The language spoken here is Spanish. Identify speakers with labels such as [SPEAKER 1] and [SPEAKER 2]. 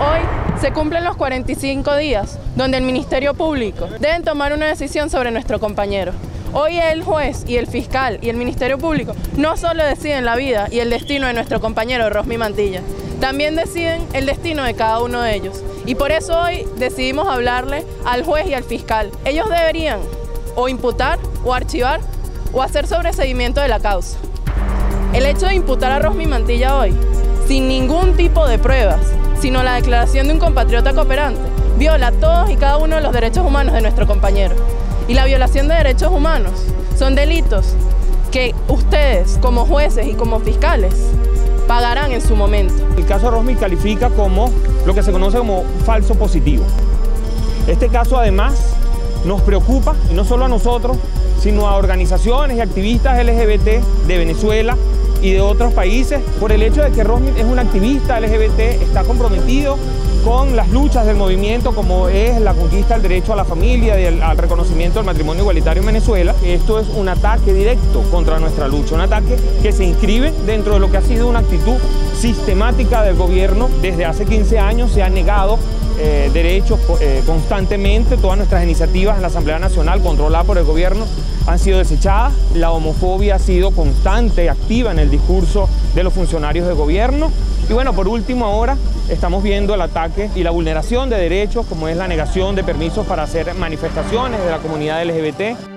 [SPEAKER 1] Hoy se cumplen los 45 días donde el Ministerio Público deben tomar una decisión sobre nuestro compañero. Hoy el juez y el fiscal y el Ministerio Público no solo deciden la vida y el destino de nuestro compañero Rosmi Mantilla, también deciden el destino de cada uno de ellos. Y por eso hoy decidimos hablarle al juez y al fiscal. Ellos deberían o imputar o archivar o hacer sobreseguimiento de la causa. El hecho de imputar a Rosmi Mantilla hoy, sin ningún tipo de pruebas, sino la declaración de un compatriota cooperante, viola todos y cada uno de los derechos humanos de nuestro compañero. Y la violación de derechos humanos son delitos que ustedes, como jueces y como fiscales, pagarán en su momento.
[SPEAKER 2] El caso Rosmi califica como lo que se conoce como falso positivo. Este caso además nos preocupa, y no solo a nosotros, sino a organizaciones y activistas LGBT de Venezuela y de otros países por el hecho de que Rosmin es un activista LGBT, está comprometido con las luchas del movimiento como es la conquista del derecho a la familia y al reconocimiento del matrimonio igualitario en Venezuela. Esto es un ataque directo contra nuestra lucha, un ataque que se inscribe dentro de lo que ha sido una actitud sistemática del gobierno. Desde hace 15 años se ha negado eh, derechos eh, constantemente, todas nuestras iniciativas en la Asamblea Nacional controlada por el gobierno han sido desechadas, la homofobia ha sido constante, activa en el discurso de los funcionarios de gobierno. Y bueno, por último ahora estamos viendo el ataque y la vulneración de derechos como es la negación de permisos para hacer manifestaciones de la comunidad LGBT.